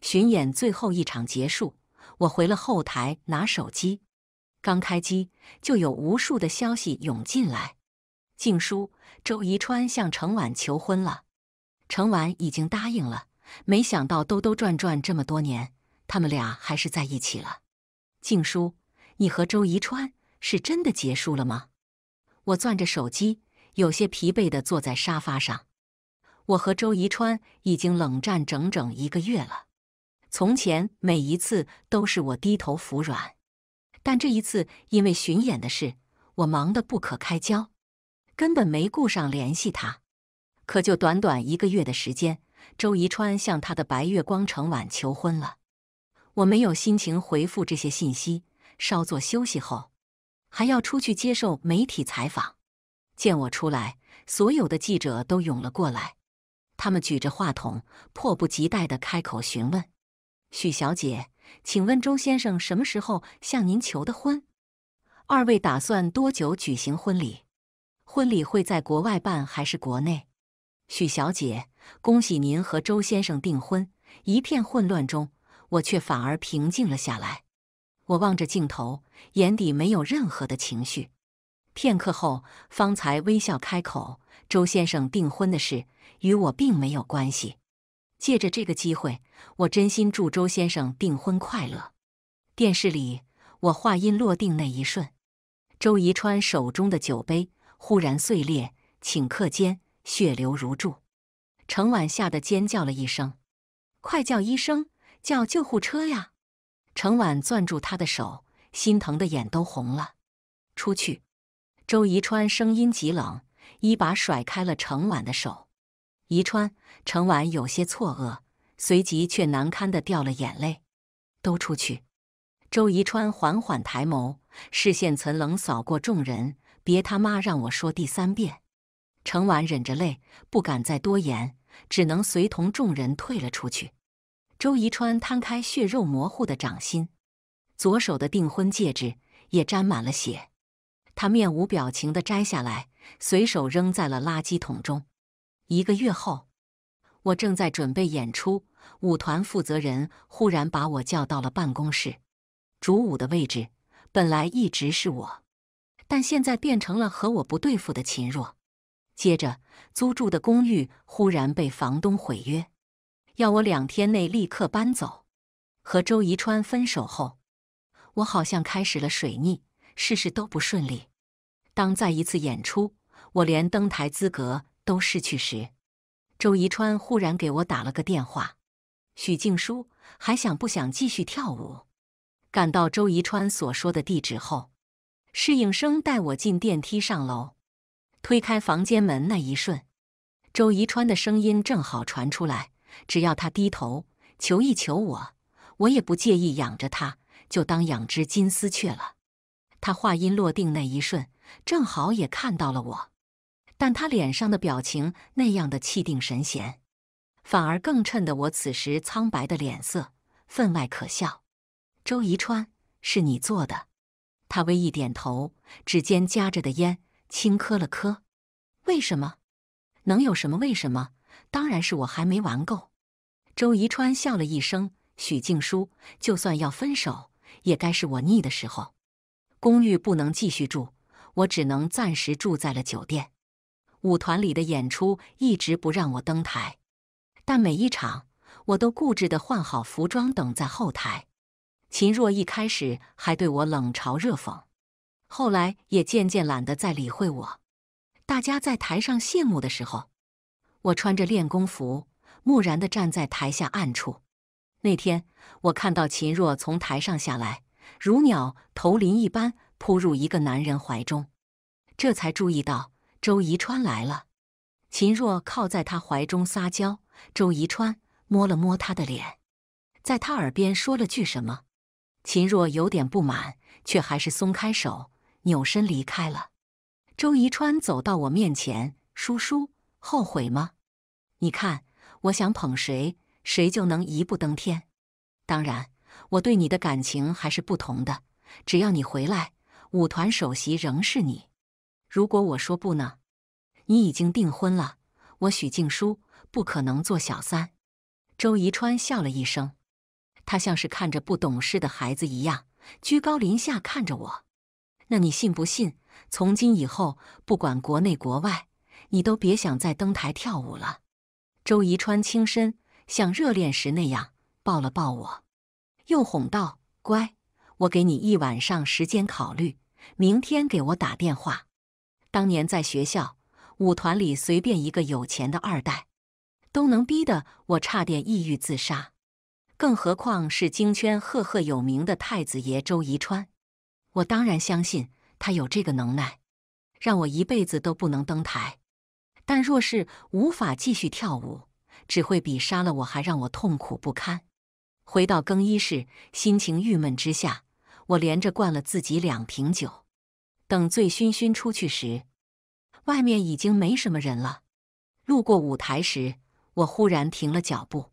巡演最后一场结束，我回了后台拿手机，刚开机就有无数的消息涌进来。静姝，周宜川向程婉求婚了，程婉已经答应了。没想到兜兜转转这么多年，他们俩还是在一起了。静姝，你和周宜川是真的结束了吗？我攥着手机，有些疲惫地坐在沙发上。我和周宜川已经冷战整整一个月了。从前每一次都是我低头服软，但这一次因为巡演的事，我忙得不可开交，根本没顾上联系他。可就短短一个月的时间，周宜川向他的白月光程晚求婚了。我没有心情回复这些信息，稍作休息后，还要出去接受媒体采访。见我出来，所有的记者都涌了过来。他们举着话筒，迫不及待地开口询问：“许小姐，请问周先生什么时候向您求的婚？二位打算多久举行婚礼？婚礼会在国外办还是国内？”许小姐，恭喜您和周先生订婚。一片混乱中，我却反而平静了下来。我望着镜头，眼底没有任何的情绪。片刻后，方才微笑开口：“周先生订婚的事。”与我并没有关系。借着这个机会，我真心祝周先生订婚快乐。电视里，我话音落定那一瞬，周宜川手中的酒杯忽然碎裂，顷刻间血流如注。程婉吓得尖叫了一声：“快叫医生，叫救护车呀！”程婉攥住他的手，心疼的眼都红了。出去！周宜川声音极冷，一把甩开了程婉的手。宜川、程婉有些错愕，随即却难堪的掉了眼泪。都出去！周宜川缓缓抬眸，视线曾冷扫过众人。别他妈让我说第三遍！程婉忍着泪，不敢再多言，只能随同众人退了出去。周宜川摊开血肉模糊的掌心，左手的订婚戒指也沾满了血。他面无表情的摘下来，随手扔在了垃圾桶中。一个月后，我正在准备演出，舞团负责人忽然把我叫到了办公室。主舞的位置本来一直是我，但现在变成了和我不对付的秦若。接着，租住的公寓忽然被房东毁约，要我两天内立刻搬走。和周宜川分手后，我好像开始了水逆，事事都不顺利。当再一次演出，我连登台资格。都逝去时，周宜川忽然给我打了个电话：“许静书还想不想继续跳舞？”赶到周宜川所说的地址后，侍应生带我进电梯上楼。推开房间门那一瞬，周宜川的声音正好传出来：“只要他低头求一求我，我也不介意养着他，就当养只金丝雀了。”他话音落定那一瞬，正好也看到了我。但他脸上的表情那样的气定神闲，反而更衬得我此时苍白的脸色分外可笑。周宜川，是你做的？他微一点头，指尖夹着的烟轻磕了磕。为什么？能有什么为什么？当然是我还没玩够。周宜川笑了一声。许静书，就算要分手，也该是我腻的时候。公寓不能继续住，我只能暂时住在了酒店。舞团里的演出一直不让我登台，但每一场我都固执地换好服装等在后台。秦若一开始还对我冷嘲热讽，后来也渐渐懒得再理会我。大家在台上谢幕的时候，我穿着练功服，木然地站在台下暗处。那天我看到秦若从台上下来，如鸟投林一般扑入一个男人怀中，这才注意到。周宜川来了，秦若靠在他怀中撒娇。周宜川摸了摸他的脸，在他耳边说了句什么。秦若有点不满，却还是松开手，扭身离开了。周宜川走到我面前：“叔叔，后悔吗？你看，我想捧谁，谁就能一步登天。当然，我对你的感情还是不同的。只要你回来，舞团首席仍是你。”如果我说不呢？你已经订婚了，我许静书不可能做小三。周宜川笑了一声。他像是看着不懂事的孩子一样，居高临下看着我。那你信不信？从今以后，不管国内国外，你都别想再登台跳舞了。周宜川轻身，像热恋时那样抱了抱我，又哄道：“乖，我给你一晚上时间考虑，明天给我打电话。”当年在学校舞团里，随便一个有钱的二代，都能逼得我差点抑郁自杀，更何况是京圈赫赫有名的太子爷周宜川。我当然相信他有这个能耐，让我一辈子都不能登台。但若是无法继续跳舞，只会比杀了我还让我痛苦不堪。回到更衣室，心情郁闷之下，我连着灌了自己两瓶酒。等醉醺醺出去时，外面已经没什么人了。路过舞台时，我忽然停了脚步。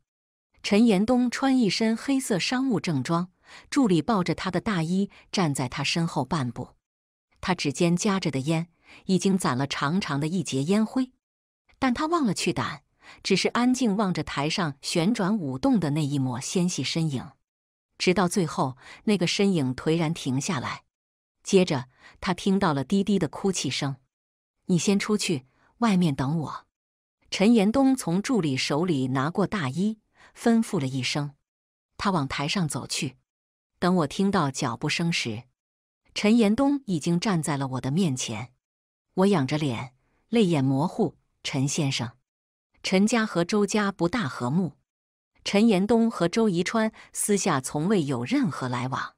陈延东穿一身黑色商务正装，助理抱着他的大衣站在他身后半步。他指尖夹着的烟已经攒了长长的一截烟灰，但他忘了去掸，只是安静望着台上旋转舞动的那一抹纤细身影，直到最后那个身影颓然停下来。接着，他听到了低低的哭泣声。“你先出去，外面等我。”陈延东从助理手里拿过大衣，吩咐了一声。他往台上走去。等我听到脚步声时，陈延东已经站在了我的面前。我仰着脸，泪眼模糊。陈先生，陈家和周家不大和睦。陈延东和周宜川私下从未有任何来往。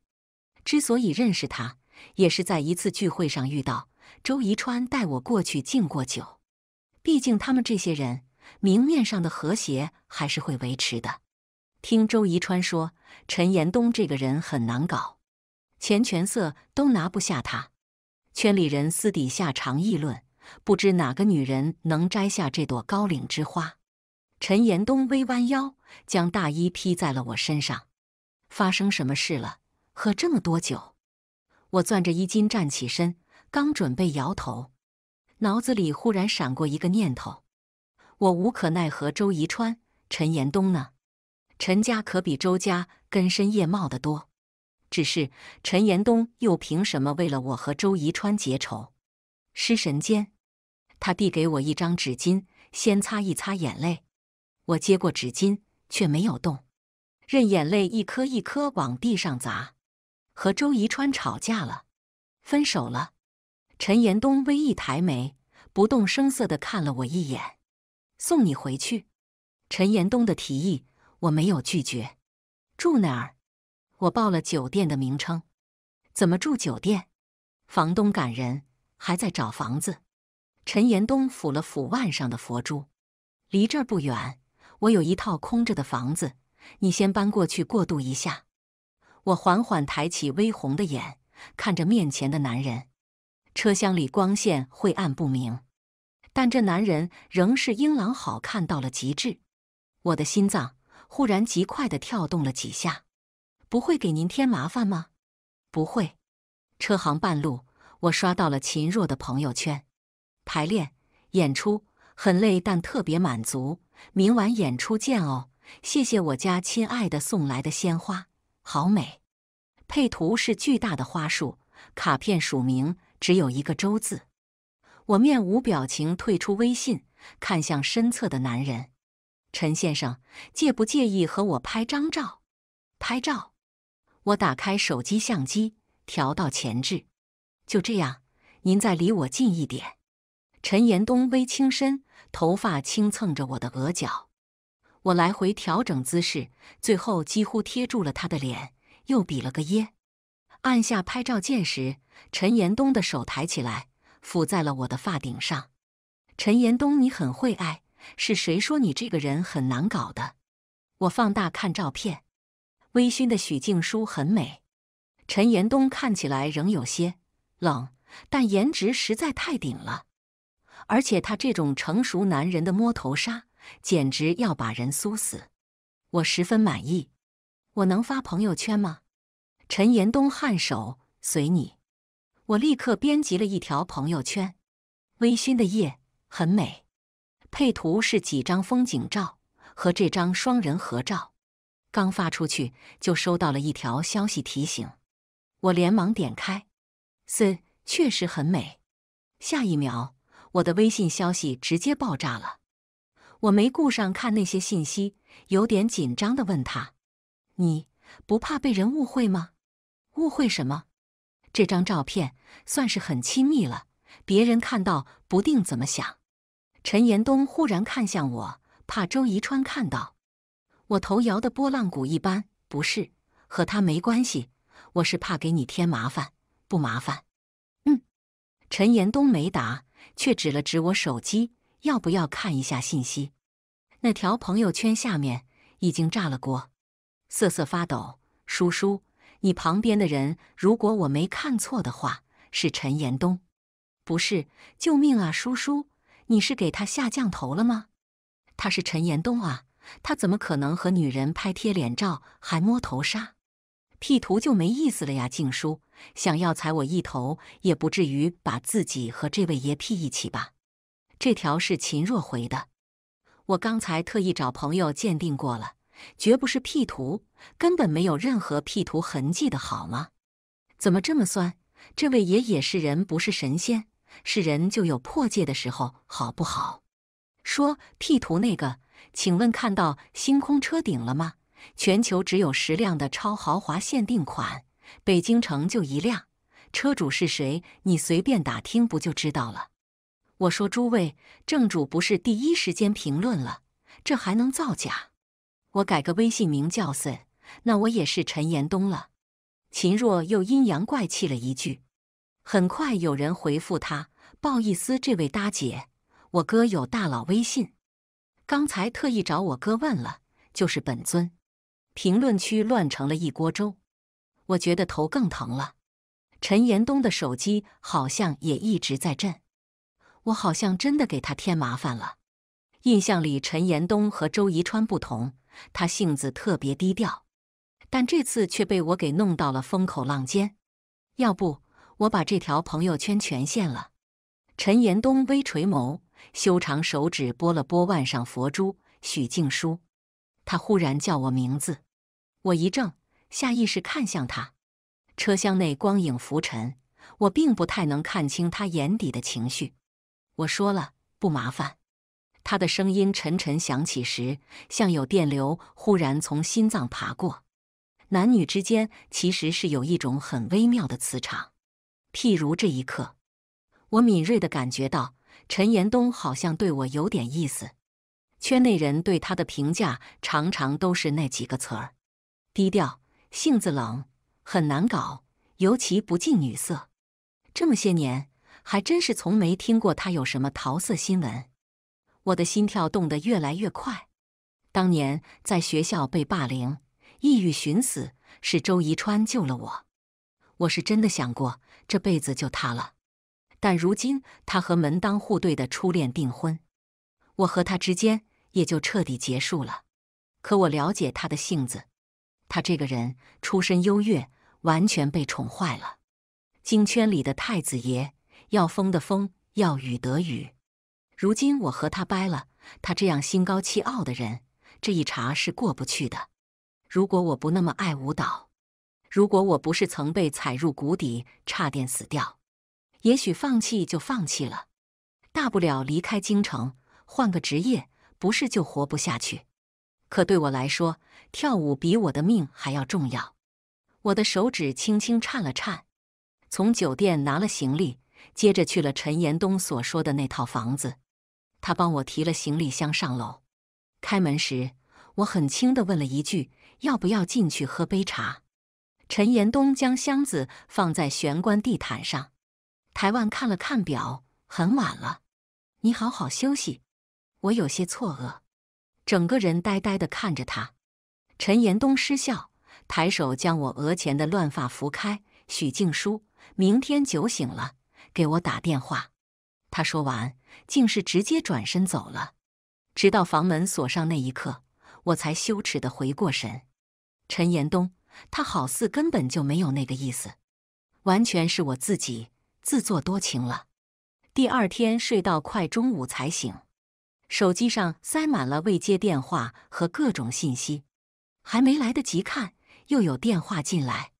之所以认识他，也是在一次聚会上遇到，周宜川带我过去敬过酒。毕竟他们这些人明面上的和谐还是会维持的。听周宜川说，陈延东这个人很难搞，钱权色都拿不下他。圈里人私底下常议论，不知哪个女人能摘下这朵高岭之花。陈延东微弯腰，将大衣披在了我身上。发生什么事了？喝这么多酒？我攥着衣襟站起身，刚准备摇头，脑子里忽然闪过一个念头：我无可奈何。周宜川、陈延东呢？陈家可比周家根深叶茂的多。只是陈延东又凭什么为了我和周宜川结仇？失神间，他递给我一张纸巾，先擦一擦眼泪。我接过纸巾，却没有动，任眼泪一颗一颗往地上砸。和周宜川吵架了，分手了。陈延东微一抬眉，不动声色地看了我一眼。送你回去。陈延东的提议我没有拒绝。住哪儿？我报了酒店的名称。怎么住酒店？房东赶人，还在找房子。陈延东抚了抚腕上的佛珠。离这儿不远，我有一套空着的房子，你先搬过去过渡一下。我缓缓抬起微红的眼，看着面前的男人。车厢里光线晦暗不明，但这男人仍是英朗好看到了极致。我的心脏忽然极快地跳动了几下。不会给您添麻烦吗？不会。车行半路，我刷到了秦若的朋友圈。排练演出很累，但特别满足。明晚演出见哦。谢谢我家亲爱的送来的鲜花。好美，配图是巨大的花束，卡片署名只有一个“周”字。我面无表情退出微信，看向身侧的男人：“陈先生，介不介意和我拍张照？”拍照。我打开手机相机，调到前置。就这样，您再离我近一点。陈延东微倾身，头发轻蹭着我的额角。我来回调整姿势，最后几乎贴住了他的脸，又比了个耶。按下拍照键时，陈延东的手抬起来，抚在了我的发顶上。陈延东，你很会爱，是谁说你这个人很难搞的？我放大看照片，微醺的许静书很美，陈延东看起来仍有些冷，但颜值实在太顶了。而且他这种成熟男人的摸头杀。简直要把人酥死，我十分满意。我能发朋友圈吗？陈延东颔首，随你。我立刻编辑了一条朋友圈。微醺的夜很美，配图是几张风景照和这张双人合照。刚发出去就收到了一条消息提醒，我连忙点开，四确实很美。下一秒，我的微信消息直接爆炸了。我没顾上看那些信息，有点紧张的问他：“你不怕被人误会吗？误会什么？这张照片算是很亲密了，别人看到不定怎么想。”陈延东忽然看向我，怕周宜川看到。我头摇的波浪鼓一般，不是和他没关系，我是怕给你添麻烦，不麻烦。嗯，陈延东没答，却指了指我手机。要不要看一下信息？那条朋友圈下面已经炸了锅，瑟瑟发抖。叔叔，你旁边的人，如果我没看错的话，是陈延东。不是，救命啊！叔叔，你是给他下降头了吗？他是陈延东啊，他怎么可能和女人拍贴脸照还摸头杀？P 图就没意思了呀！静书，想要踩我一头，也不至于把自己和这位爷 P 一起吧？这条是秦若回的，我刚才特意找朋友鉴定过了，绝不是 P 图，根本没有任何 P 图痕迹的好吗？怎么这么酸？这位爷也是人，不是神仙，是人就有破戒的时候，好不好？说 P 图那个，请问看到星空车顶了吗？全球只有十辆的超豪华限定款，北京城就一辆，车主是谁？你随便打听不就知道了？我说：“诸位，正主不是第一时间评论了，这还能造假？我改个微信名叫森，那我也是陈延东了。”秦若又阴阳怪气了一句。很快有人回复他：“不好意思，这位大姐，我哥有大佬微信，刚才特意找我哥问了，就是本尊。”评论区乱成了一锅粥，我觉得头更疼了。陈延东的手机好像也一直在震。我好像真的给他添麻烦了。印象里，陈延东和周宜川不同，他性子特别低调，但这次却被我给弄到了风口浪尖。要不我把这条朋友圈全限了？陈延东微垂眸，修长手指拨了拨腕上佛珠。许静书，他忽然叫我名字，我一怔，下意识看向他。车厢内光影浮沉，我并不太能看清他眼底的情绪。我说了不麻烦，他的声音沉沉响起时，像有电流忽然从心脏爬过。男女之间其实是有一种很微妙的磁场，譬如这一刻，我敏锐的感觉到陈延东好像对我有点意思。圈内人对他的评价常常都是那几个词儿：低调、性子冷、很难搞，尤其不近女色。这么些年。还真是从没听过他有什么桃色新闻，我的心跳动得越来越快。当年在学校被霸凌、抑郁寻死，是周宜川救了我。我是真的想过这辈子就他了，但如今他和门当户对的初恋订婚，我和他之间也就彻底结束了。可我了解他的性子，他这个人出身优越，完全被宠坏了，京圈里的太子爷。要风的风，要雨得雨。如今我和他掰了，他这样心高气傲的人，这一茬是过不去的。如果我不那么爱舞蹈，如果我不是曾被踩入谷底，差点死掉，也许放弃就放弃了，大不了离开京城，换个职业，不是就活不下去。可对我来说，跳舞比我的命还要重要。我的手指轻轻颤了颤，从酒店拿了行李。接着去了陈延东所说的那套房子，他帮我提了行李箱上楼。开门时，我很轻的问了一句：“要不要进去喝杯茶？”陈延东将箱子放在玄关地毯上。台湾看了看表，很晚了，你好好休息。我有些错愕，整个人呆呆的看着他。陈延东失笑，抬手将我额前的乱发拂开。许静书，明天酒醒了。给我打电话，他说完，竟是直接转身走了。直到房门锁上那一刻，我才羞耻的回过神。陈延东，他好似根本就没有那个意思，完全是我自己自作多情了。第二天睡到快中午才醒，手机上塞满了未接电话和各种信息。还没来得及看，又有电话进来，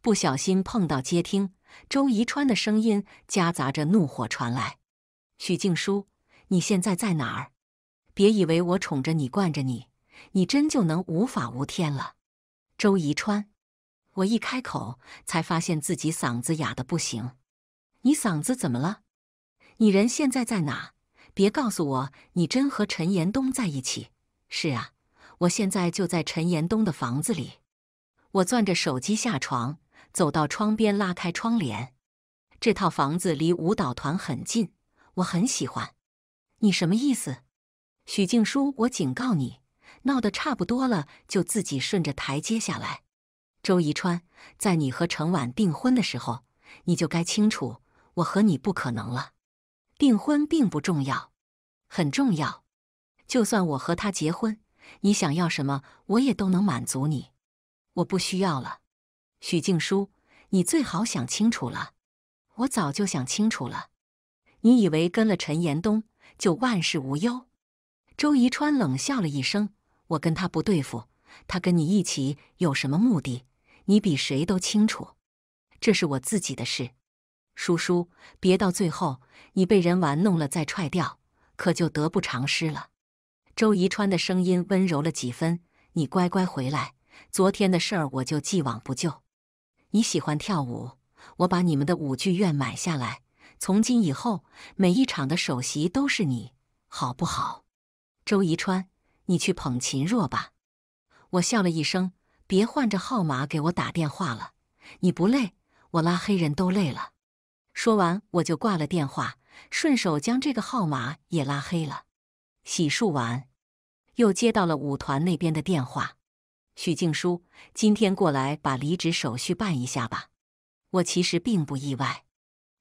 不小心碰到接听，周宜川的声音夹杂着怒火传来：“许静书，你现在在哪儿？别以为我宠着你、惯着你，你真就能无法无天了。”周宜川，我一开口，才发现自己嗓子哑的不行。你嗓子怎么了？你人现在在哪？别告诉我你真和陈延东在一起。是啊，我现在就在陈延东的房子里。我攥着手机下床，走到窗边，拉开窗帘。这套房子离舞蹈团很近，我很喜欢。你什么意思？许静书，我警告你，闹得差不多了，就自己顺着台阶下来。周宜川，在你和程婉订婚的时候，你就该清楚。我和你不可能了，订婚并不重要，很重要。就算我和他结婚，你想要什么，我也都能满足你。我不需要了，许静书，你最好想清楚了。我早就想清楚了。你以为跟了陈延东就万事无忧？周宜川冷笑了一声：“我跟他不对付，他跟你一起有什么目的？你比谁都清楚。这是我自己的事。”叔叔，别到最后你被人玩弄了再踹掉，可就得不偿失了。周宜川的声音温柔了几分：“你乖乖回来，昨天的事儿我就既往不咎。你喜欢跳舞，我把你们的舞剧院买下来，从今以后每一场的首席都是你，好不好？”周宜川，你去捧秦若吧。我笑了一声：“别换着号码给我打电话了，你不累，我拉黑人都累了。”说完，我就挂了电话，顺手将这个号码也拉黑了。洗漱完，又接到了舞团那边的电话：“许静书，今天过来把离职手续办一下吧。”我其实并不意外，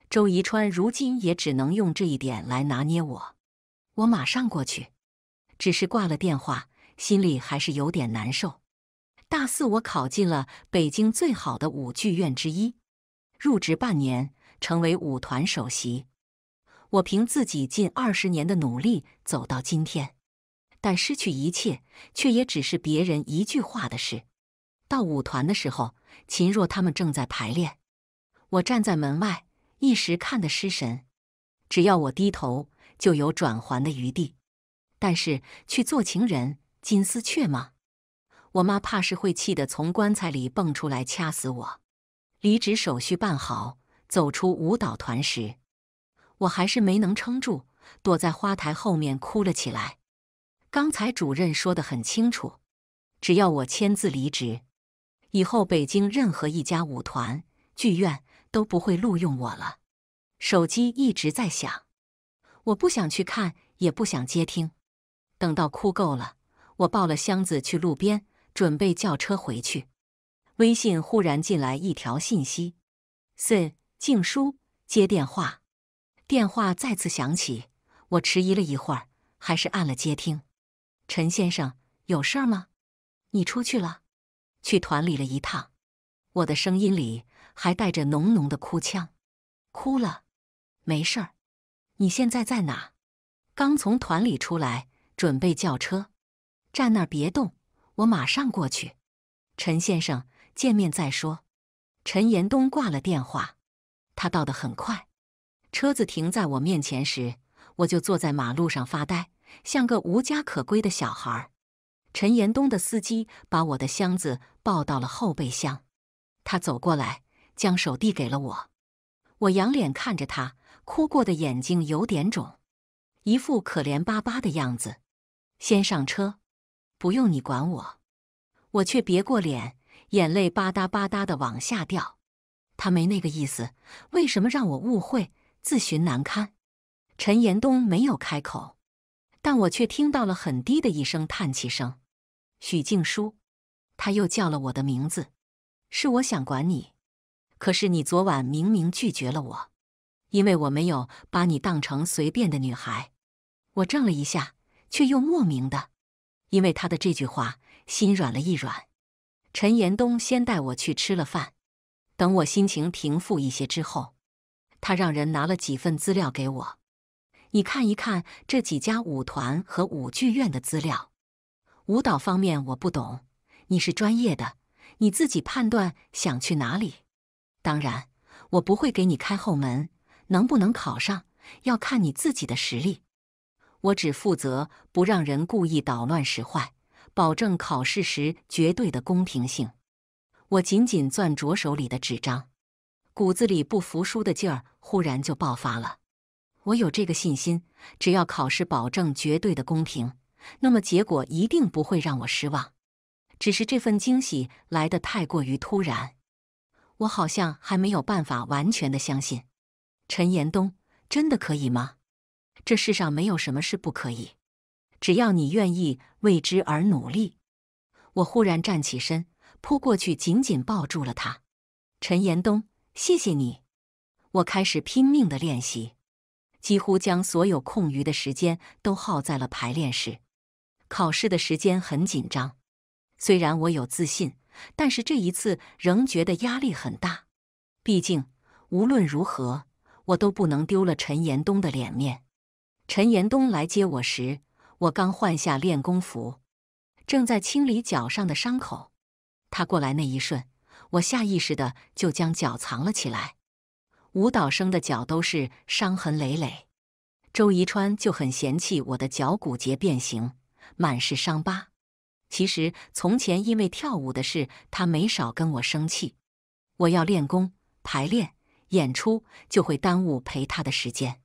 周宜川如今也只能用这一点来拿捏我。我马上过去，只是挂了电话，心里还是有点难受。大四，我考进了北京最好的舞剧院之一，入职半年。成为舞团首席，我凭自己近二十年的努力走到今天，但失去一切却也只是别人一句话的事。到舞团的时候，秦若他们正在排练，我站在门外，一时看得失神。只要我低头，就有转圜的余地。但是去做情人金丝雀吗？我妈怕是会气得从棺材里蹦出来掐死我。离职手续办好。走出舞蹈团时，我还是没能撑住，躲在花台后面哭了起来。刚才主任说的很清楚，只要我签字离职，以后北京任何一家舞团、剧院都不会录用我了。手机一直在响，我不想去看，也不想接听。等到哭够了，我抱了箱子去路边，准备叫车回去。微信忽然进来一条信息四。”静书接电话，电话再次响起，我迟疑了一会儿，还是按了接听。陈先生，有事儿吗？你出去了？去团里了一趟。我的声音里还带着浓浓的哭腔。哭了？没事儿。你现在在哪？刚从团里出来，准备叫车。站那儿别动，我马上过去。陈先生，见面再说。陈延东挂了电话。他到得很快，车子停在我面前时，我就坐在马路上发呆，像个无家可归的小孩。陈延东的司机把我的箱子抱到了后备箱，他走过来，将手递给了我。我仰脸看着他，哭过的眼睛有点肿，一副可怜巴巴的样子。先上车，不用你管我。我却别过脸，眼泪吧嗒吧嗒的往下掉。他没那个意思，为什么让我误会，自寻难堪？陈延东没有开口，但我却听到了很低的一声叹气声。许静书，他又叫了我的名字。是我想管你，可是你昨晚明明拒绝了我，因为我没有把你当成随便的女孩。我怔了一下，却又莫名的，因为他的这句话，心软了一软。陈延东先带我去吃了饭。等我心情平复一些之后，他让人拿了几份资料给我，你看一看这几家舞团和舞剧院的资料。舞蹈方面我不懂，你是专业的，你自己判断想去哪里。当然，我不会给你开后门，能不能考上要看你自己的实力。我只负责不让人故意捣乱使坏，保证考试时绝对的公平性。我紧紧攥着手里的纸张，骨子里不服输的劲儿忽然就爆发了。我有这个信心，只要考试保证绝对的公平，那么结果一定不会让我失望。只是这份惊喜来得太过于突然，我好像还没有办法完全的相信。陈延东真的可以吗？这世上没有什么是不可以，只要你愿意为之而努力。我忽然站起身，扑过去，紧紧抱住了他。陈延东，谢谢你！我开始拼命的练习，几乎将所有空余的时间都耗在了排练室。考试的时间很紧张，虽然我有自信，但是这一次仍觉得压力很大。毕竟无论如何，我都不能丢了陈延东的脸面。陈延东来接我时，我刚换下练功服，正在清理脚上的伤口。他过来那一瞬，我下意识的就将脚藏了起来。舞蹈生的脚都是伤痕累累，周宜川就很嫌弃我的脚骨节变形，满是伤疤。其实从前因为跳舞的事，他没少跟我生气。我要练功、排练、演出，就会耽误陪他的时间。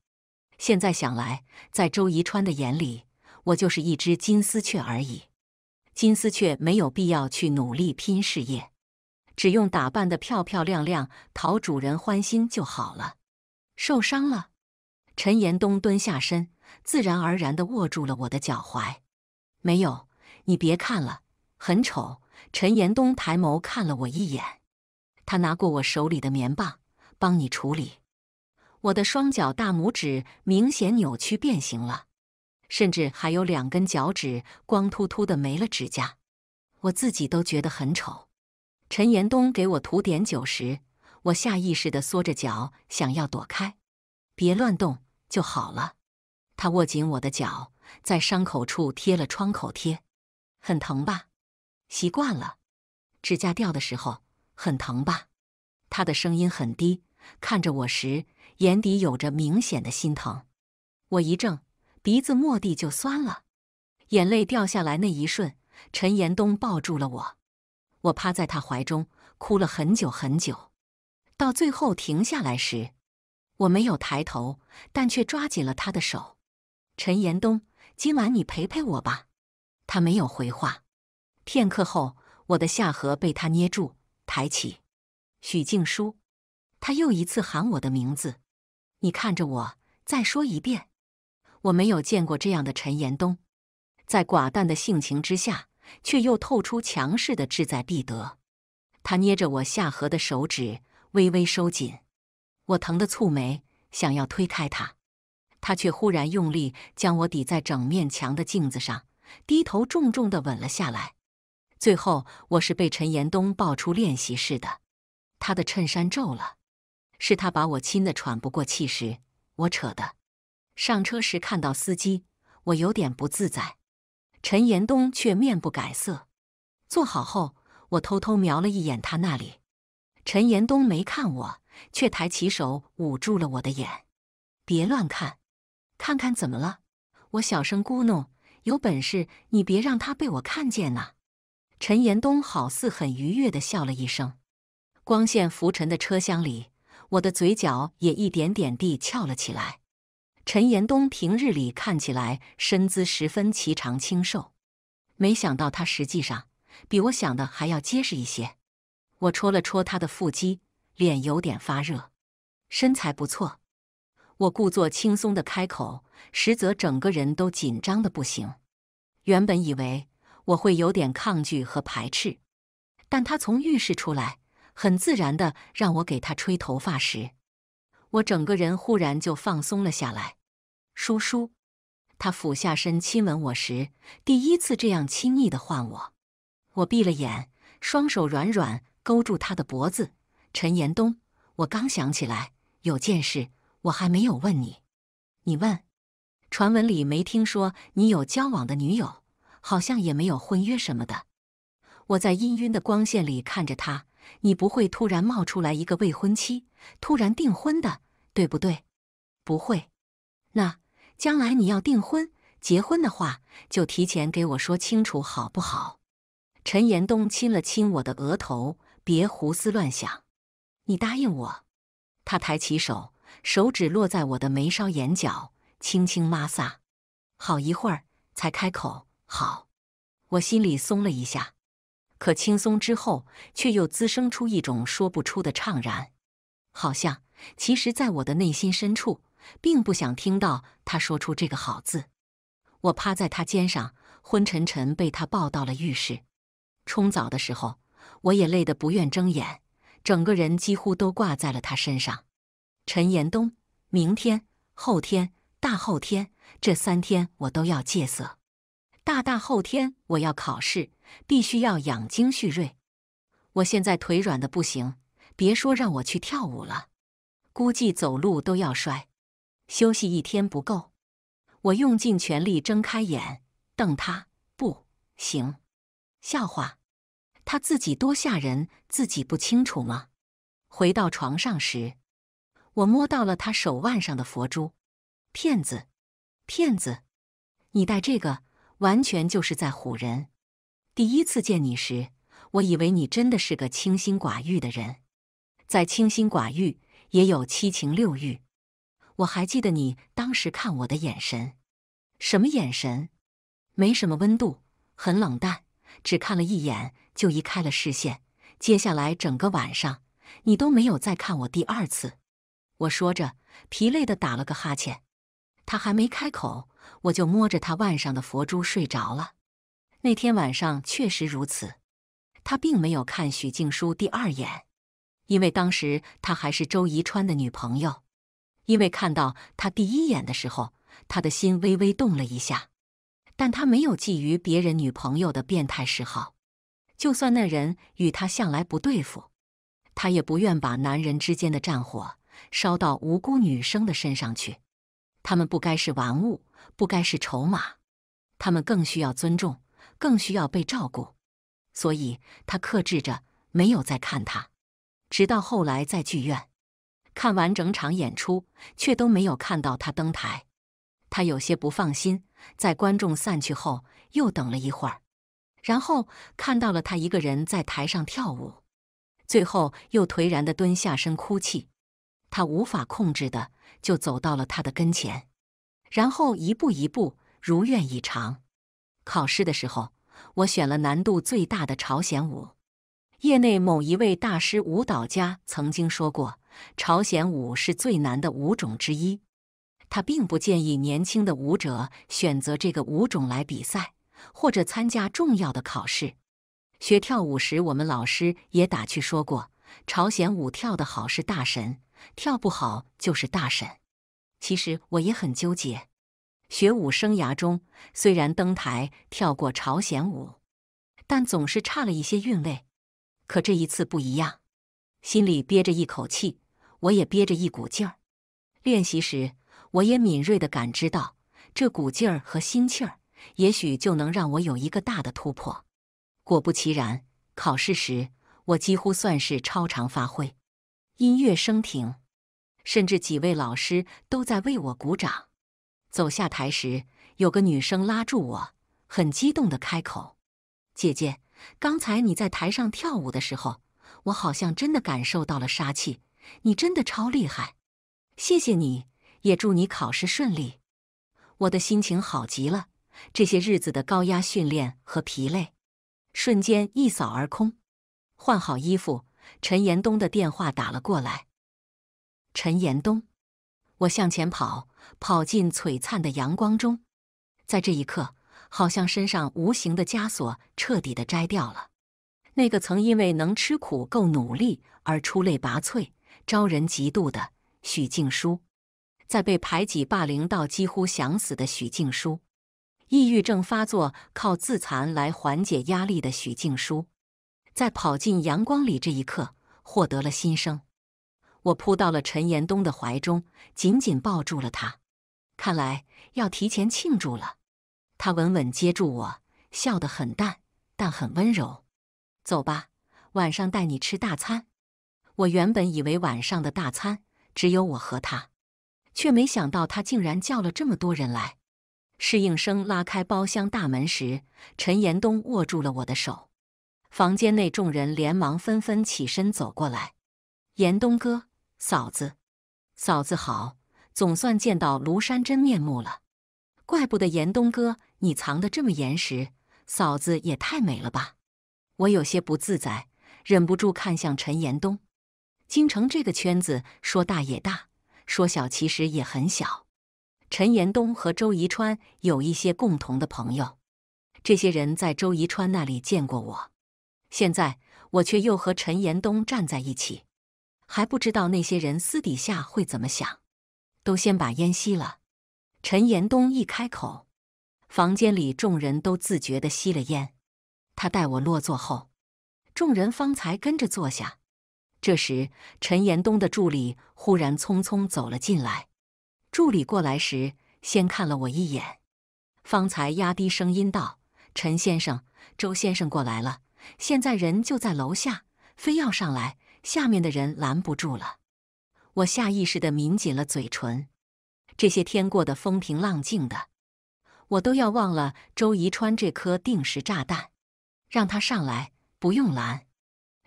现在想来，在周宜川的眼里，我就是一只金丝雀而已。金丝雀没有必要去努力拼事业，只用打扮得漂漂亮亮，讨主人欢心就好了。受伤了，陈延东蹲下身，自然而然地握住了我的脚踝。没有，你别看了，很丑。陈延东抬眸看了我一眼，他拿过我手里的棉棒，帮你处理。我的双脚大拇指明显扭曲变形了，甚至还有两根脚趾光秃秃的没了指甲，我自己都觉得很丑。陈延东给我涂碘酒时，我下意识地缩着脚，想要躲开，别乱动就好了。他握紧我的脚，在伤口处贴了创口贴，很疼吧？习惯了。指甲掉的时候很疼吧？他的声音很低，看着我时。眼底有着明显的心疼，我一怔，鼻子蓦地就酸了，眼泪掉下来那一瞬，陈延东抱住了我，我趴在他怀中哭了很久很久，到最后停下来时，我没有抬头，但却抓紧了他的手。陈延东，今晚你陪陪我吧。他没有回话，片刻后，我的下颌被他捏住，抬起。许静书，他又一次喊我的名字。你看着我，再说一遍。我没有见过这样的陈延东，在寡淡的性情之下，却又透出强势的志在必得。他捏着我下颌的手指微微收紧，我疼得蹙眉，想要推开他，他却忽然用力将我抵在整面墙的镜子上，低头重重地吻了下来。最后，我是被陈延东抱出练习室的，他的衬衫皱了。是他把我亲得喘不过气时，我扯的。上车时看到司机，我有点不自在。陈延东却面不改色。坐好后，我偷偷瞄了一眼他那里。陈延东没看我，却抬起手捂住了我的眼。别乱看，看看怎么了？我小声咕哝：“有本事你别让他被我看见呐。”陈延东好似很愉悦地笑了一声。光线浮沉的车厢里。我的嘴角也一点点地翘了起来。陈延东平日里看起来身姿十分颀长清瘦，没想到他实际上比我想的还要结实一些。我戳了戳他的腹肌，脸有点发热，身材不错。我故作轻松的开口，实则整个人都紧张的不行。原本以为我会有点抗拒和排斥，但他从浴室出来。很自然的让我给他吹头发时，我整个人忽然就放松了下来。叔叔，他俯下身亲吻我时，第一次这样亲昵的唤我。我闭了眼，双手软软勾住他的脖子。陈延东，我刚想起来有件事，我还没有问你。你问？传闻里没听说你有交往的女友，好像也没有婚约什么的。我在氤氲的光线里看着他，你不会突然冒出来一个未婚妻，突然订婚的，对不对？不会。那将来你要订婚、结婚的话，就提前给我说清楚，好不好？陈延东亲了亲我的额头，别胡思乱想。你答应我。他抬起手，手指落在我的眉梢眼角，轻轻摩挲。好一会儿才开口：“好。”我心里松了一下。可轻松之后，却又滋生出一种说不出的怅然，好像其实，在我的内心深处，并不想听到他说出这个“好”字。我趴在他肩上，昏沉沉被他抱到了浴室。冲澡的时候，我也累得不愿睁眼，整个人几乎都挂在了他身上。陈延东，明天、后天、大后天这三天我都要戒色。大大后天我要考试，必须要养精蓄锐。我现在腿软的不行，别说让我去跳舞了，估计走路都要摔。休息一天不够。我用尽全力睁开眼，瞪他，不行，笑话，他自己多吓人，自己不清楚吗？回到床上时，我摸到了他手腕上的佛珠，骗子，骗子，你戴这个。完全就是在唬人。第一次见你时，我以为你真的是个清心寡欲的人。在清心寡欲，也有七情六欲。我还记得你当时看我的眼神，什么眼神？没什么温度，很冷淡，只看了一眼就移开了视线。接下来整个晚上，你都没有再看我第二次。我说着，疲累的打了个哈欠。他还没开口。我就摸着他腕上的佛珠睡着了。那天晚上确实如此，他并没有看许静书第二眼，因为当时他还是周宜川的女朋友。因为看到他第一眼的时候，他的心微微动了一下，但他没有觊觎别人女朋友的变态嗜好。就算那人与他向来不对付，他也不愿把男人之间的战火烧到无辜女生的身上去。他们不该是玩物。不该是筹码，他们更需要尊重，更需要被照顾，所以他克制着，没有再看他。直到后来在剧院看完整场演出，却都没有看到他登台，他有些不放心。在观众散去后，又等了一会儿，然后看到了他一个人在台上跳舞，最后又颓然的蹲下身哭泣。他无法控制的就走到了他的跟前。然后一步一步如愿以偿。考试的时候，我选了难度最大的朝鲜舞。业内某一位大师舞蹈家曾经说过，朝鲜舞是最难的舞种之一。他并不建议年轻的舞者选择这个舞种来比赛或者参加重要的考试。学跳舞时，我们老师也打趣说过，朝鲜舞跳得好是大神，跳不好就是大神。其实我也很纠结，学舞生涯中虽然登台跳过朝鲜舞，但总是差了一些韵味。可这一次不一样，心里憋着一口气，我也憋着一股劲儿。练习时，我也敏锐地感知到这股劲儿和心气儿，也许就能让我有一个大的突破。果不其然，考试时我几乎算是超常发挥，音乐声停。甚至几位老师都在为我鼓掌。走下台时，有个女生拉住我，很激动地开口：“姐姐，刚才你在台上跳舞的时候，我好像真的感受到了杀气。你真的超厉害，谢谢你，也祝你考试顺利。”我的心情好极了，这些日子的高压训练和疲累，瞬间一扫而空。换好衣服，陈延东的电话打了过来。陈延东，我向前跑，跑进璀璨的阳光中。在这一刻，好像身上无形的枷锁彻底的摘掉了。那个曾因为能吃苦、够努力而出类拔萃、招人嫉妒的许静书，在被排挤、霸凌到几乎想死的许静书，抑郁症发作靠自残来缓解压力的许静书，在跑进阳光里这一刻获得了新生。我扑到了陈延东的怀中，紧紧抱住了他。看来要提前庆祝了。他稳稳接住我，笑得很淡，但很温柔。走吧，晚上带你吃大餐。我原本以为晚上的大餐只有我和他，却没想到他竟然叫了这么多人来。侍应生拉开包厢大门时，陈延东握住了我的手。房间内众人连忙纷纷起身走过来。延东哥，嫂子，嫂子好，总算见到庐山真面目了。怪不得严东哥你藏得这么严实，嫂子也太美了吧！我有些不自在，忍不住看向陈延东。京城这个圈子，说大也大，说小其实也很小。陈延东和周宜川有一些共同的朋友，这些人在周宜川那里见过我。现在我却又和陈延东站在一起，还不知道那些人私底下会怎么想。都先把烟吸了。陈延东一开口，房间里众人都自觉地吸了烟。他待我落座后，众人方才跟着坐下。这时，陈延东的助理忽然匆匆走了进来。助理过来时，先看了我一眼，方才压低声音道：“陈先生，周先生过来了。”现在人就在楼下，非要上来，下面的人拦不住了。我下意识地抿紧了嘴唇。这些天过得风平浪静的，我都要忘了周宜川这颗定时炸弹。让他上来，不用拦。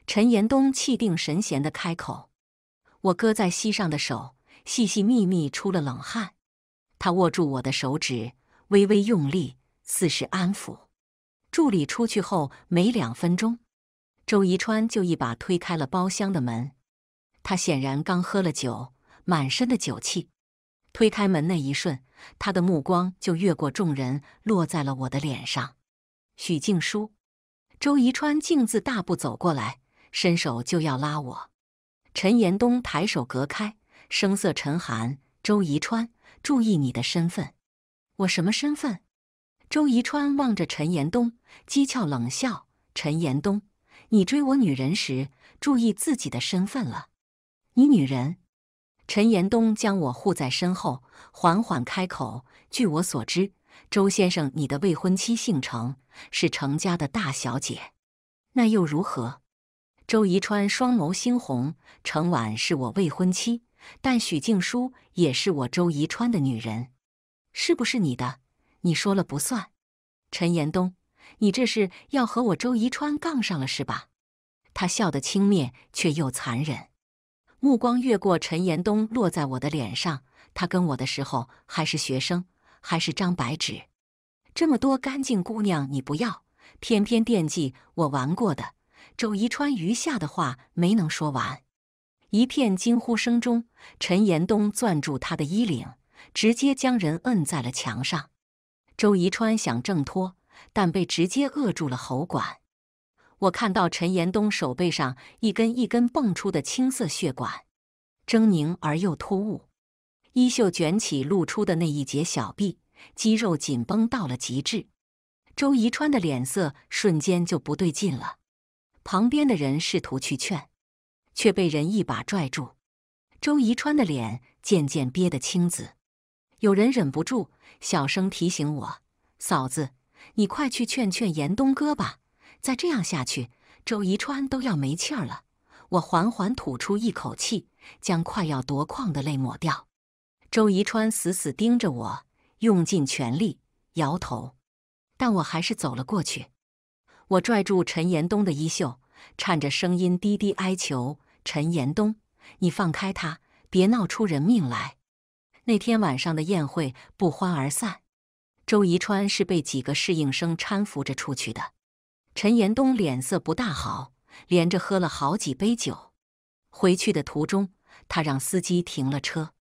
陈延东气定神闲的开口。我搁在膝上的手细细密密出了冷汗。他握住我的手指，微微用力，似是安抚。助理出去后没两分钟，周宜川就一把推开了包厢的门。他显然刚喝了酒，满身的酒气。推开门那一瞬，他的目光就越过众人，落在了我的脸上。许静书，周宜川径自大步走过来，伸手就要拉我。陈延东抬手隔开，声色沉寒：“周宜川，注意你的身份。”我什么身份？周宜川望着陈延东，讥诮冷笑：“陈延东，你追我女人时，注意自己的身份了。你女人？”陈延东将我护在身后，缓缓开口：“据我所知，周先生，你的未婚妻姓程，是程家的大小姐。那又如何？”周宜川双眸猩红：“程婉是我未婚妻，但许静书也是我周宜川的女人，是不是你的？”你说了不算，陈延东，你这是要和我周宜川杠上了是吧？他笑得轻蔑却又残忍，目光越过陈延东，落在我的脸上。他跟我的时候还是学生，还是张白纸，这么多干净姑娘你不要，偏偏惦记我玩过的。周宜川余下的话没能说完，一片惊呼声中，陈延东攥住他的衣领，直接将人摁在了墙上。周宜川想挣脱，但被直接扼住了喉管。我看到陈延东手背上一根一根蹦出的青色血管，狰狞而又突兀。衣袖卷起露出的那一截小臂，肌肉紧绷到了极致。周宜川的脸色瞬间就不对劲了。旁边的人试图去劝，却被人一把拽住。周宜川的脸渐渐憋得青紫。有人忍不住小声提醒我：“嫂子，你快去劝劝严东哥吧！再这样下去，周宜川都要没气儿了。”我缓缓吐出一口气，将快要夺眶的泪抹掉。周宜川死死盯着我，用尽全力，摇头，但我还是走了过去。我拽住陈延东的衣袖，颤着声音低低哀求：“陈延东，你放开他，别闹出人命来。”那天晚上的宴会不欢而散，周宜川是被几个侍应生搀扶着出去的。陈延东脸色不大好，连着喝了好几杯酒。回去的途中，他让司机停了车，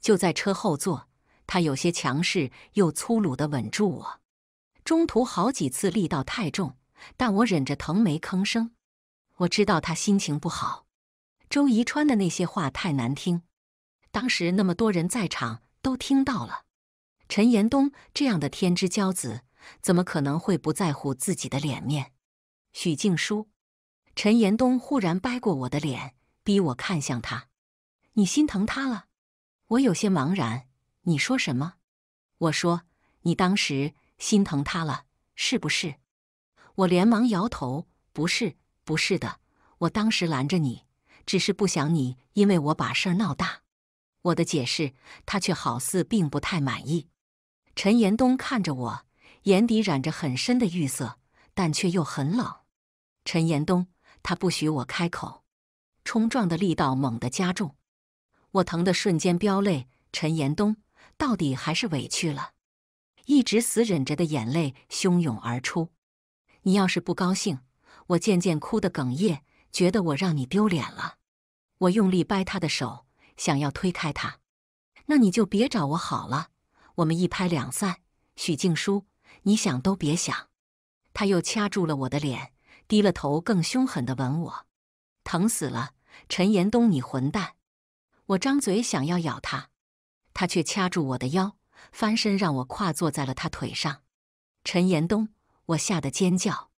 就在车后座，他有些强势又粗鲁地稳住我。中途好几次力道太重，但我忍着疼没吭声。我知道他心情不好，周宜川的那些话太难听。当时那么多人在场，都听到了。陈延东这样的天之骄子，怎么可能会不在乎自己的脸面？许静书，陈延东忽然掰过我的脸，逼我看向他。你心疼他了？我有些茫然。你说什么？我说你当时心疼他了，是不是？我连忙摇头，不是。不是的，我当时拦着你，只是不想你因为我把事儿闹大。我的解释，他却好似并不太满意。陈延东看着我，眼底染着很深的郁色，但却又很冷。陈延东，他不许我开口，冲撞的力道猛地加重，我疼得瞬间飙泪。陈延东到底还是委屈了，一直死忍着的眼泪汹涌而出。你要是不高兴，我渐渐哭得哽咽，觉得我让你丢脸了。我用力掰他的手，想要推开他。那你就别找我好了，我们一拍两散。许静书，你想都别想。他又掐住了我的脸。低了头，更凶狠地吻我，疼死了！陈延东，你混蛋！我张嘴想要咬他，他却掐住我的腰，翻身让我跨坐在了他腿上。陈延东，我吓得尖叫。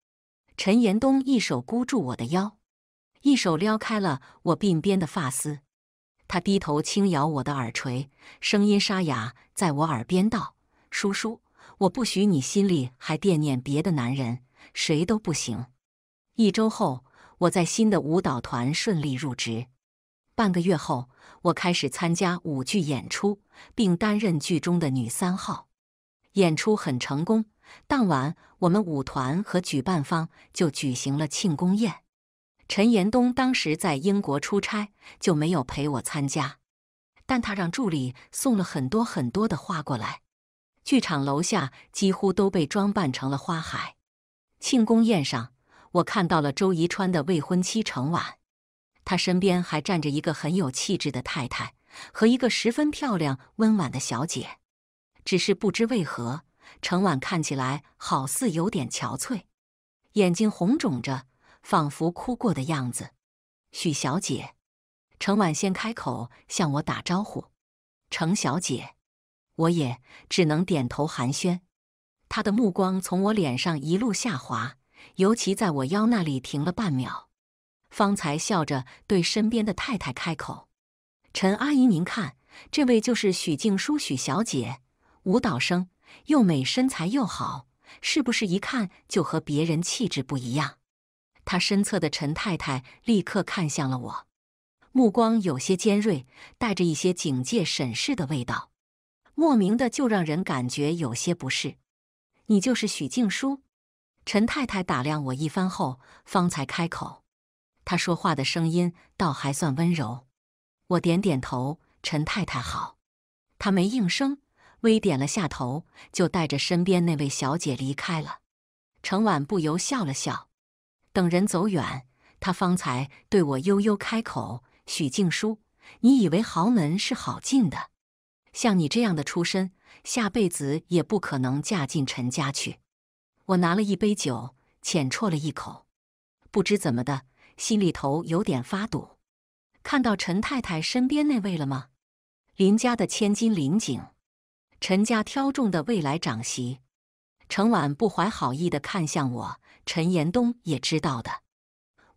陈延东一手箍住我的腰，一手撩开了我鬓边的发丝，他低头轻咬我的耳垂，声音沙哑，在我耳边道：“叔叔，我不许你心里还惦念别的男人，谁都不行。”一周后，我在新的舞蹈团顺利入职。半个月后，我开始参加舞剧演出，并担任剧中的女三号。演出很成功。当晚，我们舞团和举办方就举行了庆功宴。陈延东当时在英国出差，就没有陪我参加，但他让助理送了很多很多的花过来。剧场楼下几乎都被装扮成了花海。庆功宴上。我看到了周宜川的未婚妻程婉，她身边还站着一个很有气质的太太和一个十分漂亮温婉的小姐。只是不知为何，程婉看起来好似有点憔悴，眼睛红肿着，仿佛哭过的样子。许小姐，程婉先开口向我打招呼。程小姐，我也只能点头寒暄。她的目光从我脸上一路下滑。尤其在我腰那里停了半秒，方才笑着对身边的太太开口：“陈阿姨，您看，这位就是许静书许小姐，舞蹈生，又美，身材又好，是不是一看就和别人气质不一样？”她身侧的陈太太立刻看向了我，目光有些尖锐，带着一些警戒审视的味道，莫名的就让人感觉有些不适。你就是许静书？陈太太打量我一番后，方才开口。她说话的声音倒还算温柔。我点点头：“陈太太好。”她没应声，微点了下头，就带着身边那位小姐离开了。程婉不由笑了笑。等人走远，她方才对我悠悠开口：“许静书，你以为豪门是好进的？像你这样的出身，下辈子也不可能嫁进陈家去。”我拿了一杯酒，浅啜了一口，不知怎么的，心里头有点发堵。看到陈太太身边那位了吗？林家的千金林景，陈家挑中的未来长媳。程婉不怀好意的看向我，陈延东也知道的。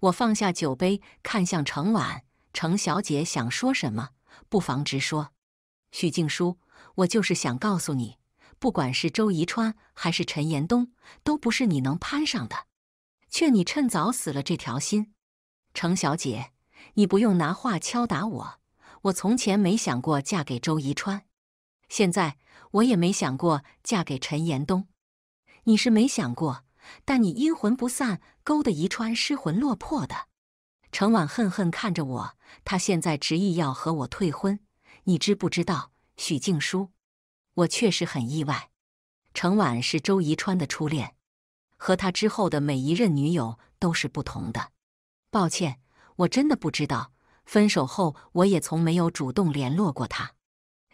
我放下酒杯，看向程婉，程小姐想说什么，不妨直说。许静书，我就是想告诉你。不管是周宜川还是陈延东，都不是你能攀上的。劝你趁早死了这条心。程小姐，你不用拿话敲打我。我从前没想过嫁给周宜川，现在我也没想过嫁给陈延东。你是没想过，但你阴魂不散，勾得宜川失魂落魄的。程婉恨恨看着我，他现在执意要和我退婚。你知不知道，许静书？我确实很意外，程婉是周宜川的初恋，和他之后的每一任女友都是不同的。抱歉，我真的不知道。分手后，我也从没有主动联络过他，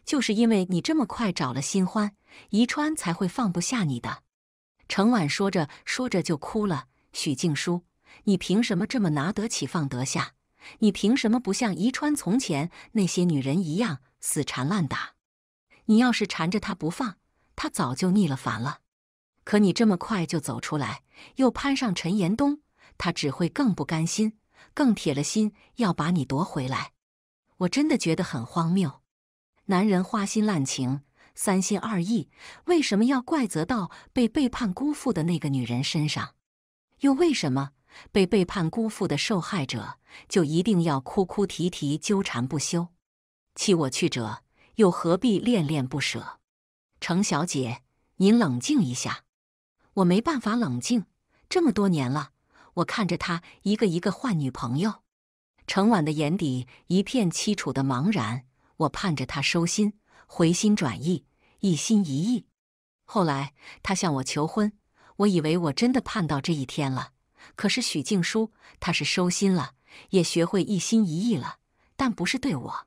就是因为你这么快找了新欢，宜川才会放不下你的。程婉说着说着就哭了。许静书，你凭什么这么拿得起放得下？你凭什么不像宜川从前那些女人一样死缠烂打？你要是缠着他不放，他早就腻了烦了。可你这么快就走出来，又攀上陈延东，他只会更不甘心，更铁了心要把你夺回来。我真的觉得很荒谬。男人花心滥情，三心二意，为什么要怪责到被背叛辜负的那个女人身上？又为什么被背叛辜负的受害者就一定要哭哭啼啼、纠缠不休？弃我去者又何必恋恋不舍？程小姐，您冷静一下。我没办法冷静，这么多年了，我看着他一个一个换女朋友。程婉的眼底一片凄楚的茫然。我盼着他收心、回心转意、一心一意。后来他向我求婚，我以为我真的盼到这一天了。可是许静书，他是收心了，也学会一心一意了，但不是对我，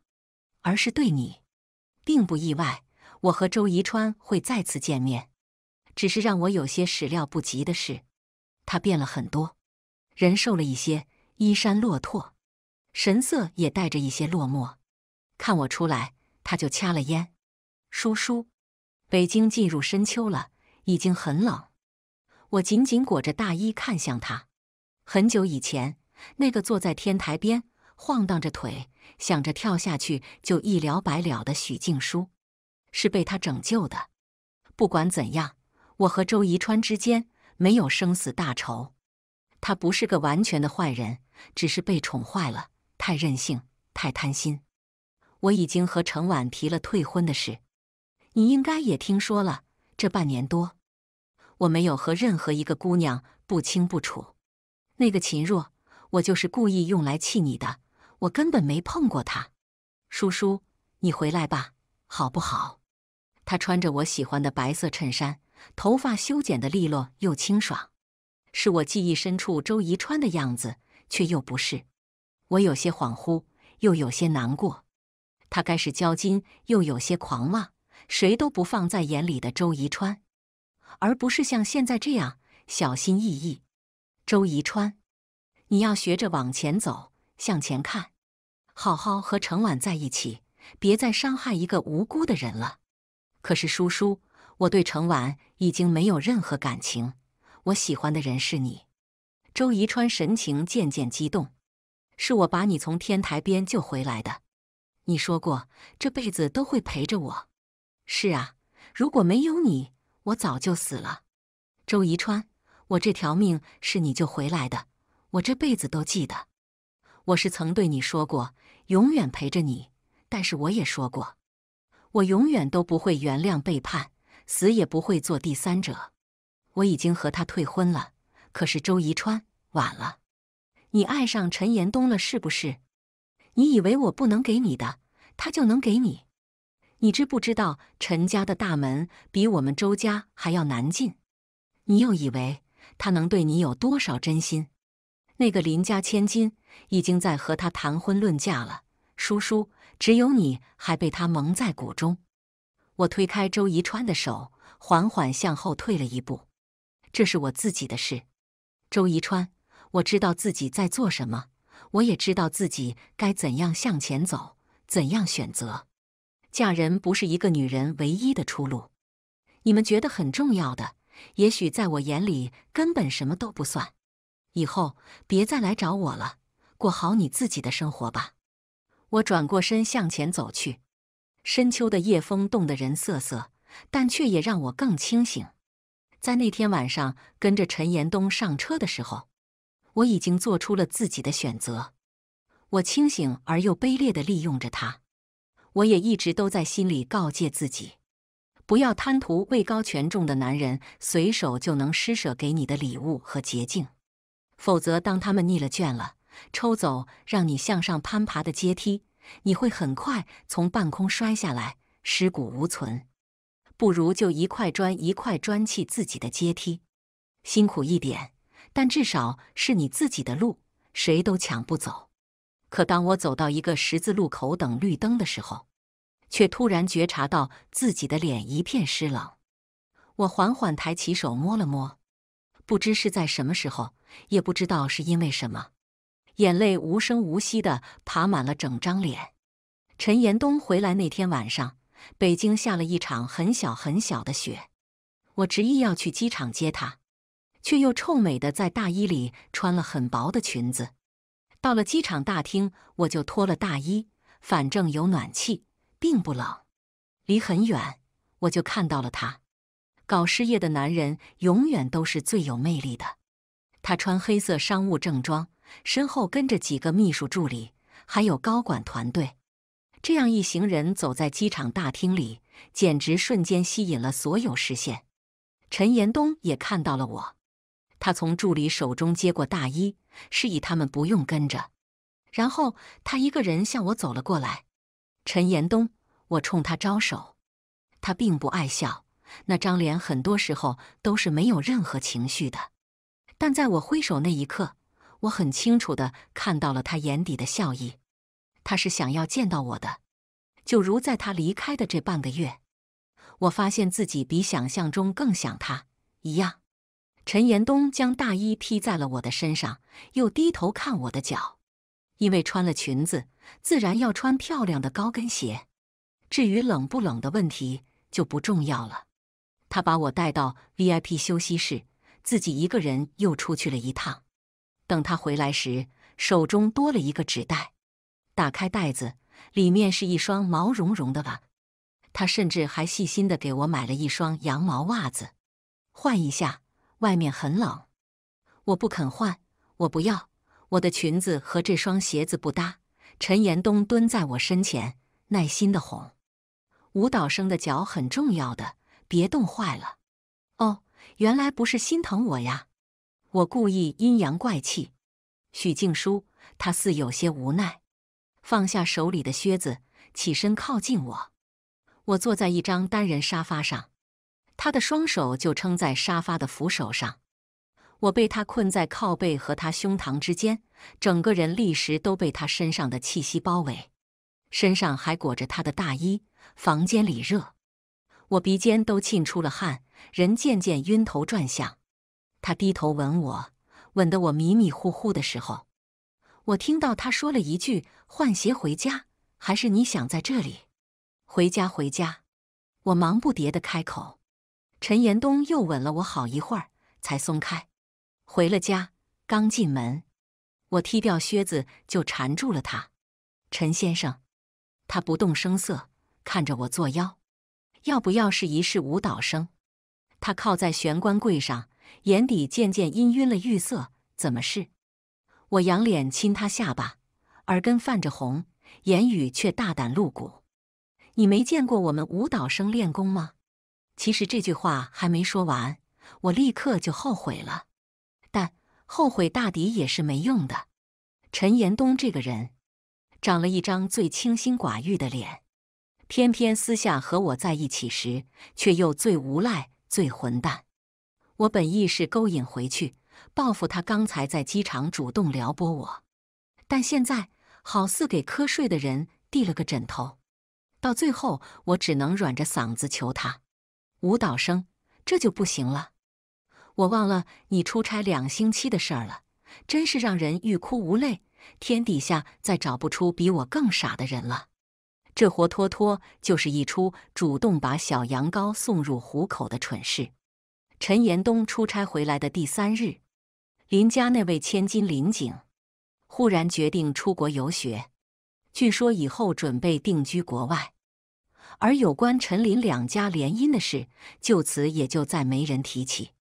而是对你。并不意外，我和周宜川会再次见面。只是让我有些始料不及的是，他变了很多，人瘦了一些，衣衫落拓，神色也带着一些落寞。看我出来，他就掐了烟。叔叔，北京进入深秋了，已经很冷。我紧紧裹着大衣看向他。很久以前，那个坐在天台边晃荡着腿，想着跳下去就一了百了的许静书，是被他拯救的。不管怎样。我和周宜川之间没有生死大仇，他不是个完全的坏人，只是被宠坏了，太任性，太贪心。我已经和程婉提了退婚的事，你应该也听说了。这半年多，我没有和任何一个姑娘不清不楚。那个秦若，我就是故意用来气你的，我根本没碰过他。叔叔，你回来吧，好不好？他穿着我喜欢的白色衬衫。头发修剪的利落又清爽，是我记忆深处周宜川的样子，却又不是。我有些恍惚，又有些难过。他该是交金，又有些狂妄，谁都不放在眼里的周宜川，而不是像现在这样小心翼翼。周宜川，你要学着往前走，向前看，好好和程婉在一起，别再伤害一个无辜的人了。可是叔叔。我对程婉已经没有任何感情，我喜欢的人是你。周宜川神情渐渐激动，是我把你从天台边救回来的。你说过这辈子都会陪着我。是啊，如果没有你，我早就死了。周宜川，我这条命是你救回来的，我这辈子都记得。我是曾对你说过永远陪着你，但是我也说过，我永远都不会原谅背叛。死也不会做第三者。我已经和他退婚了，可是周宜川晚了。你爱上陈延东了是不是？你以为我不能给你的，他就能给你？你知不知道陈家的大门比我们周家还要难进？你又以为他能对你有多少真心？那个林家千金已经在和他谈婚论嫁了。叔叔，只有你还被他蒙在鼓中。我推开周宜川的手，缓缓向后退了一步。这是我自己的事，周宜川，我知道自己在做什么，我也知道自己该怎样向前走，怎样选择。嫁人不是一个女人唯一的出路。你们觉得很重要的，也许在我眼里根本什么都不算。以后别再来找我了，过好你自己的生活吧。我转过身向前走去。深秋的夜风冻得人瑟瑟，但却也让我更清醒。在那天晚上跟着陈延东上车的时候，我已经做出了自己的选择。我清醒而又卑劣地利用着他。我也一直都在心里告诫自己，不要贪图位高权重的男人随手就能施舍给你的礼物和捷径，否则当他们腻了倦了，抽走让你向上攀爬的阶梯。你会很快从半空摔下来，尸骨无存。不如就一块砖一块砖砌自己的阶梯，辛苦一点，但至少是你自己的路，谁都抢不走。可当我走到一个十字路口等绿灯的时候，却突然觉察到自己的脸一片湿冷。我缓缓抬起手摸了摸，不知是在什么时候，也不知道是因为什么。眼泪无声无息地爬满了整张脸。陈延东回来那天晚上，北京下了一场很小很小的雪。我执意要去机场接他，却又臭美的在大衣里穿了很薄的裙子。到了机场大厅，我就脱了大衣，反正有暖气，并不冷。离很远，我就看到了他。搞事业的男人永远都是最有魅力的。他穿黑色商务正装，身后跟着几个秘书助理，还有高管团队。这样一行人走在机场大厅里，简直瞬间吸引了所有视线。陈延东也看到了我，他从助理手中接过大衣，示意他们不用跟着。然后他一个人向我走了过来。陈延东，我冲他招手。他并不爱笑，那张脸很多时候都是没有任何情绪的。但在我挥手那一刻，我很清楚的看到了他眼底的笑意。他是想要见到我的，就如在他离开的这半个月，我发现自己比想象中更想他一样。陈延东将大衣披在了我的身上，又低头看我的脚。因为穿了裙子，自然要穿漂亮的高跟鞋。至于冷不冷的问题就不重要了。他把我带到 VIP 休息室，自己一个人又出去了一趟。等他回来时，手中多了一个纸袋。打开袋子，里面是一双毛茸茸的袜。他甚至还细心的给我买了一双羊毛袜子，换一下。外面很冷，我不肯换，我不要。我的裙子和这双鞋子不搭。陈延东蹲在我身前，耐心的哄：“舞蹈生的脚很重要的，别冻坏了。”哦，原来不是心疼我呀！我故意阴阳怪气。许静书，他似有些无奈，放下手里的靴子，起身靠近我。我坐在一张单人沙发上，他的双手就撑在沙发的扶手上。我被他困在靠背和他胸膛之间，整个人立时都被他身上的气息包围，身上还裹着他的大衣。房间里热，我鼻尖都沁出了汗，人渐渐晕头转向。他低头吻我，吻得我迷迷糊糊的时候，我听到他说了一句：“换鞋回家，还是你想在这里？”回家，回家。我忙不迭的开口。陈延东又吻了我好一会儿，才松开。回了家，刚进门，我踢掉靴子就缠住了他。陈先生，他不动声色看着我作妖，要不要试一试舞蹈生？他靠在玄关柜上，眼底渐渐氤氲了玉色。怎么是？我仰脸亲他下巴，耳根泛着红，言语却大胆露骨。你没见过我们舞蹈生练功吗？其实这句话还没说完，我立刻就后悔了。但后悔大抵也是没用的。陈延东这个人，长了一张最清心寡欲的脸，偏偏私下和我在一起时，却又最无赖、最混蛋。我本意是勾引回去，报复他刚才在机场主动撩拨我，但现在好似给瞌睡的人递了个枕头。到最后，我只能软着嗓子求他：舞蹈生，这就不行了。我忘了你出差两星期的事儿了，真是让人欲哭无泪。天底下再找不出比我更傻的人了。这活脱脱就是一出主动把小羊羔送入虎口的蠢事。陈延东出差回来的第三日，林家那位千金林景忽然决定出国游学，据说以后准备定居国外。而有关陈林两家联姻的事，就此也就再没人提起。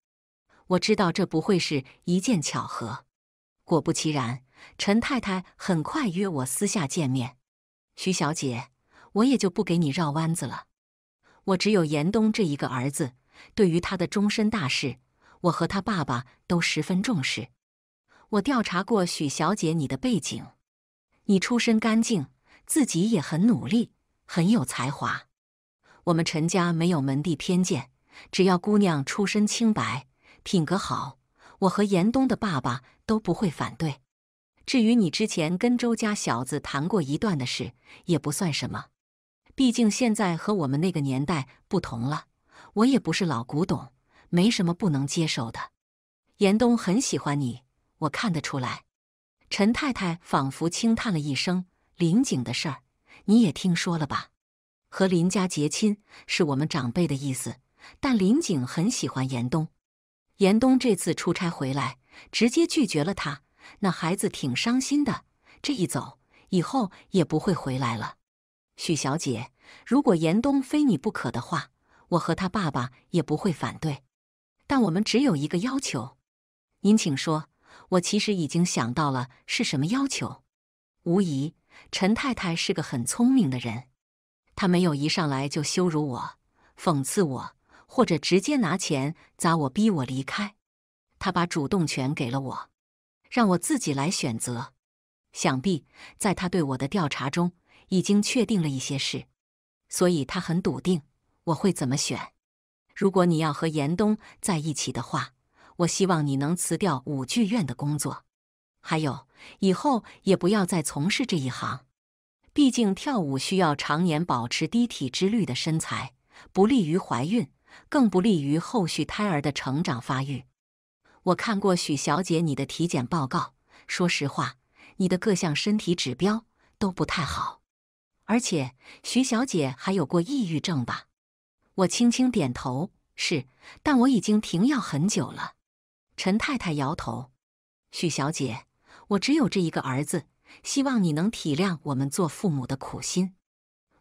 我知道这不会是一件巧合，果不其然，陈太太很快约我私下见面。徐小姐，我也就不给你绕弯子了。我只有严冬这一个儿子，对于他的终身大事，我和他爸爸都十分重视。我调查过许小姐你的背景，你出身干净，自己也很努力，很有才华。我们陈家没有门第偏见，只要姑娘出身清白。品格好，我和严冬的爸爸都不会反对。至于你之前跟周家小子谈过一段的事，也不算什么。毕竟现在和我们那个年代不同了，我也不是老古董，没什么不能接受的。严冬很喜欢你，我看得出来。陈太太仿佛轻叹了一声：“林景的事儿，你也听说了吧？和林家结亲是我们长辈的意思，但林景很喜欢严冬。”严冬这次出差回来，直接拒绝了他。那孩子挺伤心的，这一走，以后也不会回来了。许小姐，如果严冬非你不可的话，我和他爸爸也不会反对。但我们只有一个要求，您请说，我其实已经想到了是什么要求。无疑，陈太太是个很聪明的人，她没有一上来就羞辱我、讽刺我，或者直接拿钱砸我、逼我离开。她把主动权给了我，让我自己来选择。想必在她对我的调查中，已经确定了一些事，所以她很笃定我会怎么选。如果你要和严冬在一起的话，我希望你能辞掉舞剧院的工作，还有以后也不要再从事这一行。毕竟跳舞需要常年保持低体脂率的身材，不利于怀孕，更不利于后续胎儿的成长发育。我看过许小姐你的体检报告，说实话，你的各项身体指标都不太好，而且徐小姐还有过抑郁症吧？我轻轻点头，是，但我已经停药很久了。陈太太摇头：“许小姐，我只有这一个儿子，希望你能体谅我们做父母的苦心。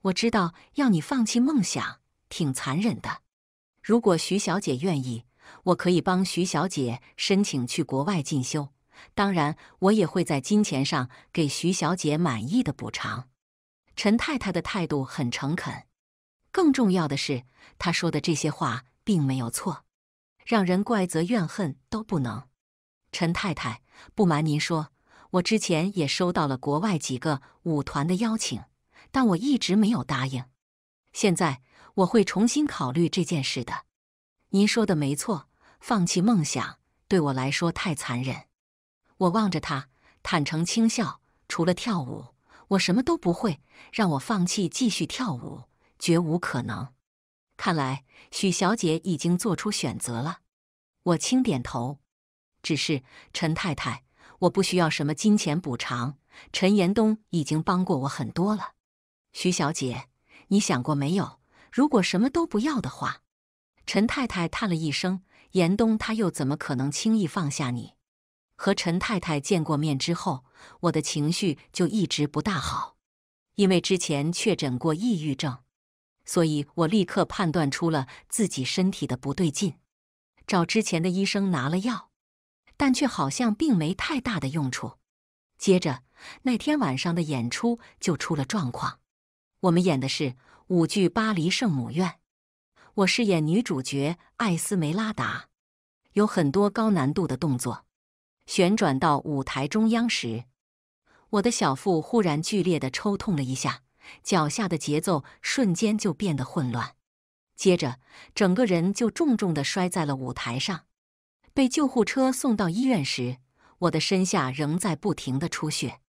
我知道要你放弃梦想挺残忍的。如果徐小姐愿意，我可以帮徐小姐申请去国外进修。当然，我也会在金钱上给徐小姐满意的补偿。”陈太太的态度很诚恳。更重要的是，她说的这些话并没有错。让人怪责怨恨都不能。陈太太，不瞒您说，我之前也收到了国外几个舞团的邀请，但我一直没有答应。现在我会重新考虑这件事的。您说的没错，放弃梦想对我来说太残忍。我望着他，坦诚轻笑。除了跳舞，我什么都不会。让我放弃继续跳舞，绝无可能。看来许小姐已经做出选择了，我轻点头。只是陈太太，我不需要什么金钱补偿，陈延东已经帮过我很多了。徐小姐，你想过没有，如果什么都不要的话？陈太太叹了一声：“严冬他又怎么可能轻易放下你？”和陈太太见过面之后，我的情绪就一直不大好，因为之前确诊过抑郁症。所以我立刻判断出了自己身体的不对劲，找之前的医生拿了药，但却好像并没太大的用处。接着那天晚上的演出就出了状况。我们演的是舞剧《巴黎圣母院》，我饰演女主角艾斯梅拉达，有很多高难度的动作。旋转到舞台中央时，我的小腹忽然剧烈的抽痛了一下。脚下的节奏瞬间就变得混乱，接着整个人就重重的摔在了舞台上。被救护车送到医院时，我的身下仍在不停的出血，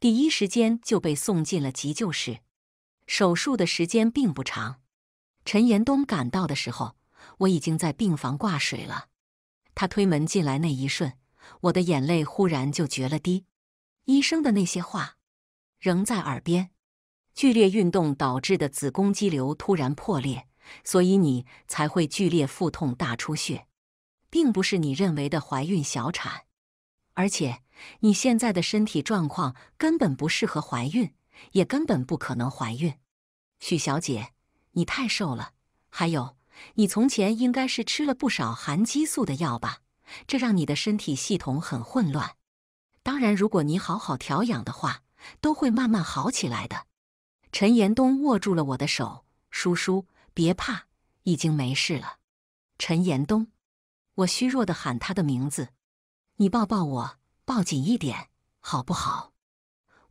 第一时间就被送进了急救室。手术的时间并不长，陈延东赶到的时候，我已经在病房挂水了。他推门进来那一瞬，我的眼泪忽然就决了堤。医生的那些话仍在耳边。剧烈运动导致的子宫肌瘤突然破裂，所以你才会剧烈腹痛、大出血，并不是你认为的怀孕小产。而且你现在的身体状况根本不适合怀孕，也根本不可能怀孕。许小姐，你太瘦了，还有你从前应该是吃了不少含激素的药吧？这让你的身体系统很混乱。当然，如果你好好调养的话，都会慢慢好起来的。陈延东握住了我的手，叔叔，别怕，已经没事了。陈延东，我虚弱的喊他的名字，你抱抱我，抱紧一点，好不好？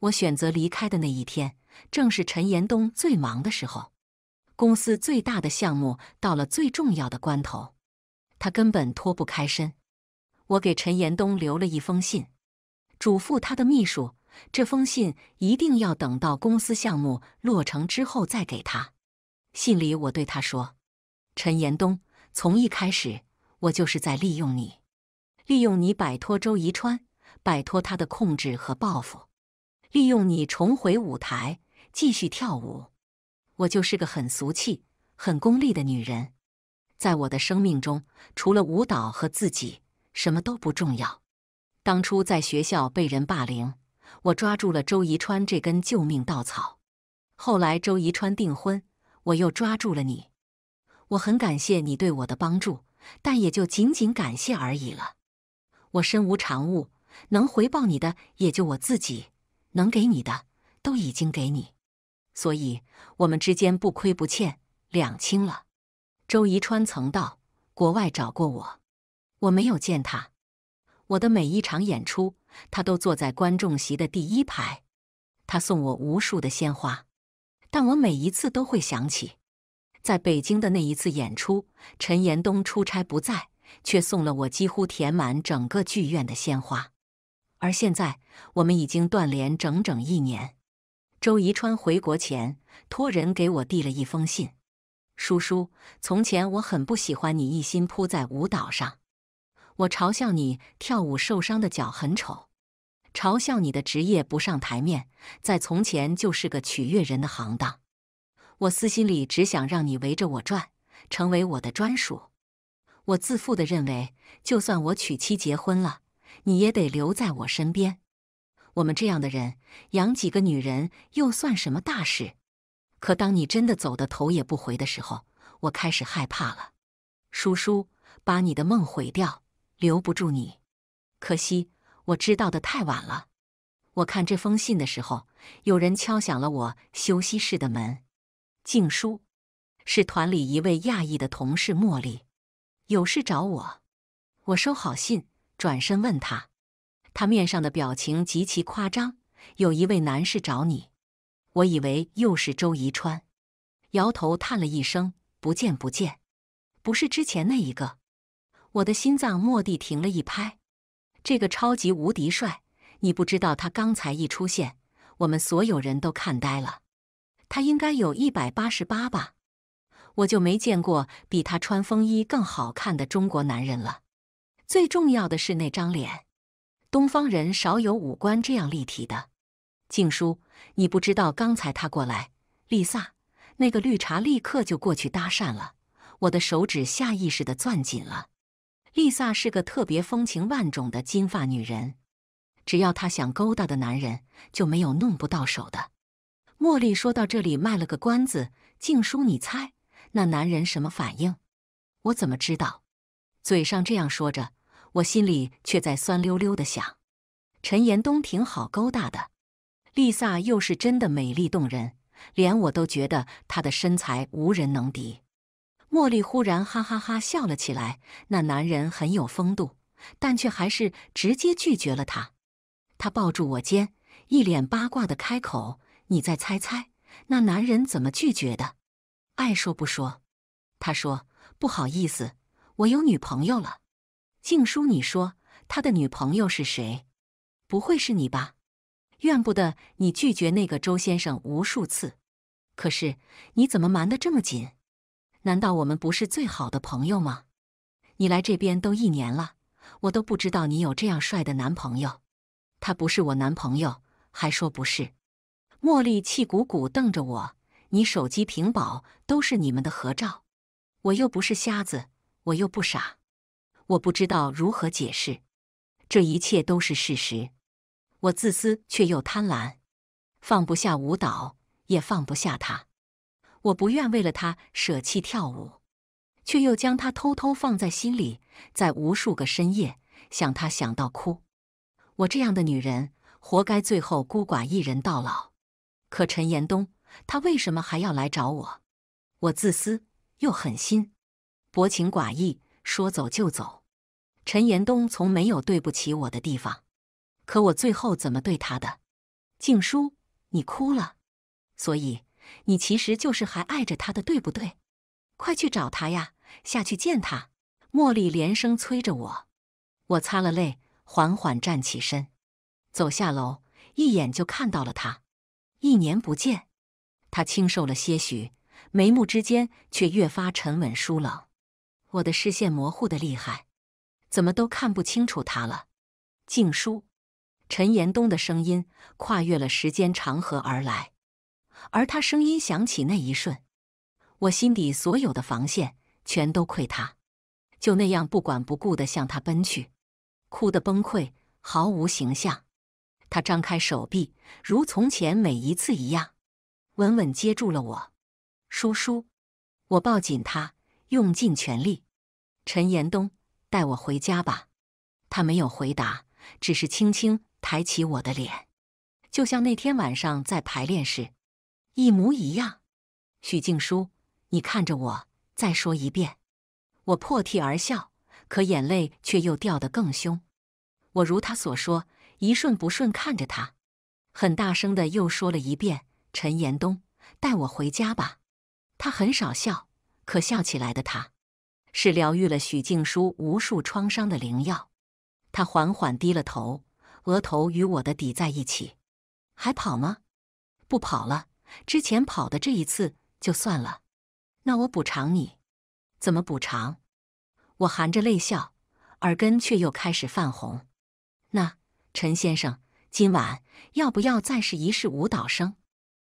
我选择离开的那一天，正是陈延东最忙的时候，公司最大的项目到了最重要的关头，他根本脱不开身。我给陈延东留了一封信，嘱咐他的秘书。这封信一定要等到公司项目落成之后再给他。信里我对他说：“陈延东，从一开始我就是在利用你，利用你摆脱周宜川，摆脱他的控制和报复，利用你重回舞台继续跳舞。我就是个很俗气、很功利的女人，在我的生命中，除了舞蹈和自己，什么都不重要。当初在学校被人霸凌。”我抓住了周宜川这根救命稻草，后来周宜川订婚，我又抓住了你。我很感谢你对我的帮助，但也就仅仅感谢而已了。我身无长物，能回报你的也就我自己，能给你的都已经给你，所以我们之间不亏不欠，两清了。周宜川曾到国外找过我，我没有见他。我的每一场演出，他都坐在观众席的第一排。他送我无数的鲜花，但我每一次都会想起，在北京的那一次演出，陈延东出差不在，却送了我几乎填满整个剧院的鲜花。而现在，我们已经断联整整一年。周宜川回国前，托人给我递了一封信：“叔叔，从前我很不喜欢你一心扑在舞蹈上。”我嘲笑你跳舞受伤的脚很丑，嘲笑你的职业不上台面，在从前就是个取悦人的行当。我私心里只想让你围着我转，成为我的专属。我自负地认为，就算我娶妻结婚了，你也得留在我身边。我们这样的人养几个女人又算什么大事？可当你真的走得头也不回的时候，我开始害怕了。叔叔，把你的梦毁掉。留不住你，可惜我知道的太晚了。我看这封信的时候，有人敲响了我休息室的门。静书，是团里一位亚裔的同事茉莉，有事找我。我收好信，转身问他，他面上的表情极其夸张。有一位男士找你，我以为又是周宜川，摇头叹了一声，不见不见，不是之前那一个。我的心脏蓦地停了一拍，这个超级无敌帅，你不知道他刚才一出现，我们所有人都看呆了。他应该有一百八十八吧？我就没见过比他穿风衣更好看的中国男人了。最重要的是那张脸，东方人少有五官这样立体的。静书，你不知道刚才他过来，丽萨，那个绿茶立刻就过去搭讪了，我的手指下意识的攥紧了。丽萨是个特别风情万种的金发女人，只要她想勾搭的男人，就没有弄不到手的。茉莉说到这里卖了个关子，静书，你猜那男人什么反应？我怎么知道？嘴上这样说着，我心里却在酸溜溜的想：陈延东挺好勾搭的，丽萨又是真的美丽动人，连我都觉得她的身材无人能敌。茉莉忽然哈哈哈笑了起来。那男人很有风度，但却还是直接拒绝了他。他抱住我肩，一脸八卦的开口：“你再猜猜，那男人怎么拒绝的？爱说不说。”他说：“不好意思，我有女朋友了。”静书，你说他的女朋友是谁？不会是你吧？怨不得你拒绝那个周先生无数次。可是你怎么瞒得这么紧？难道我们不是最好的朋友吗？你来这边都一年了，我都不知道你有这样帅的男朋友。他不是我男朋友，还说不是。茉莉气鼓鼓瞪着我，你手机屏保都是你们的合照，我又不是瞎子，我又不傻，我不知道如何解释。这一切都是事实。我自私却又贪婪，放不下舞蹈，也放不下他。我不愿为了他舍弃跳舞，却又将他偷偷放在心里，在无数个深夜想他想到哭。我这样的女人，活该最后孤寡一人到老。可陈延东，他为什么还要来找我？我自私又狠心，薄情寡义，说走就走。陈延东从没有对不起我的地方，可我最后怎么对他的？静书，你哭了，所以。你其实就是还爱着他的，对不对？快去找他呀，下去见他。茉莉连声催着我，我擦了泪，缓缓站起身，走下楼，一眼就看到了他。一年不见，他清瘦了些许，眉目之间却越发沉稳疏冷。我的视线模糊的厉害，怎么都看不清楚他了。静书，陈延东的声音跨越了时间长河而来。而他声音响起那一瞬，我心底所有的防线全都溃塌，就那样不管不顾地向他奔去，哭得崩溃，毫无形象。他张开手臂，如从前每一次一样，稳稳接住了我。叔叔，我抱紧他，用尽全力。陈延东，带我回家吧。他没有回答，只是轻轻抬起我的脸，就像那天晚上在排练时一模一样。许静书，你看着我，再说一遍。我破涕而笑，可眼泪却又掉得更凶。我如他所说，一瞬不瞬看着他，很大声的又说了一遍：“陈延东，带我回家吧。”他很少笑，可笑起来的他，是疗愈了许静书无数创伤的灵药。他缓缓低了头，额头与我的抵在一起。还跑吗？不跑了。之前跑的这一次就算了。那我补偿你。怎么补偿？我含着泪笑，耳根却又开始泛红。那陈先生，今晚要不要再试一试舞蹈生？